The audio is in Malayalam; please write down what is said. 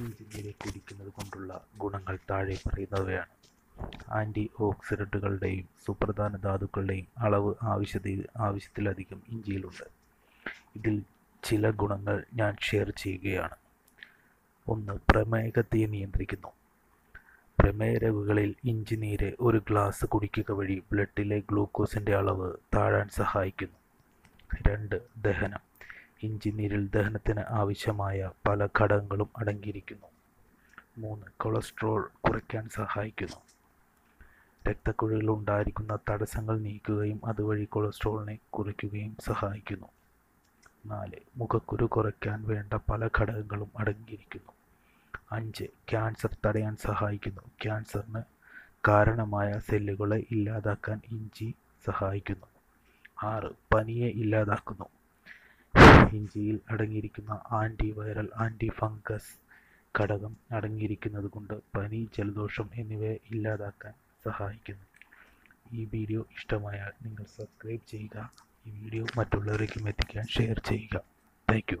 നീര് കുടിക്കുന്നത് കൊണ്ടുള്ള ഗുണങ്ങൾ താഴെ പറയുന്നവയാണ്. ആന്റി ഓക്സിഡന്റുകളുടെയും സുപ്രധാന ധാതുക്കളുടെയും അളവ് ആവശ്യത്തിൽ ആവശ്യത്തിലധികം ഇഞ്ചിയിലുണ്ട്. ഇതിൽ ചില ഗുണങ്ങൾ ഞാൻ ഷെയർ ചെയ്യുകയാണ്. ഒന്ന് പ്രമേഹത്തെ നിയന്ത്രിക്കുന്നു. പ്രമേയരവുകളിൽ ഇഞ്ചി നീര് ഒരു ഗ്ലാസ് കുടിക്കുക വഴി ബ്ലഡിലെ ഗ്ലൂക്കോസിന്റെ അളവ് താഴാൻ സഹായിക്കുന്നു. രണ്ട് ദഹനം. ഇഞ്ചി നീരിൽ ദഹനത്തിന് ആവശ്യമായ പല ഘടകങ്ങളും അടങ്ങിയിരിക്കുന്നു. മൂന്ന് കൊളസ്ട്രോൾ കുറയ്ക്കാൻ സഹായിക്കുന്നു. രക്തക്കുഴലിൽ ഉണ്ടായിരിക്കുന്ന തടസ്സങ്ങൾ നീക്കുകയും അതുവഴി കൊളസ്ട്രോളിനെ കുറയ്ക്കുകയും സഹായിക്കുന്നു. നാല് മുഖക്കുരു കുറയ്ക്കാൻ വേണ്ട പല ഘടകങ്ങളും അടങ്ങിയിരിക്കുന്നു. അഞ്ച് ക്യാൻസർ തടയാൻ സഹായിക്കുന്നു. ക്യാൻസറിന് കാരണമായ സെല്ലുകളെ ഇല്ലാതാക്കാൻ ഇഞ്ചി സഹായിക്കുന്നു. ആറ് പനിയെ ഇല്ലാതാക്കുന്നു. ഇഞ്ചിയിൽ അടങ്ങിയിരിക്കുന്ന ആന്റി വൈറൽ ആന്റി ഫംഗസ് ഘടകം അടങ്ങിയിരിക്കുന്നത് കൊണ്ട് പനി ജലദോഷം എന്നിവയെ ഇല്ലാതാക്കാൻ സഹായിക്കുന്നു. ഈ വീഡിയോ ഇഷ്ടമായാൽ നിങ്ങൾ സബ്സ്ക്രൈബ് ചെയ്യുക ഈ വീഡിയോ മറ്റുള്ളവരിലേക്കും എത്തിക്കാൻ ഷെയർ ചെയ്യുക. താങ്ക്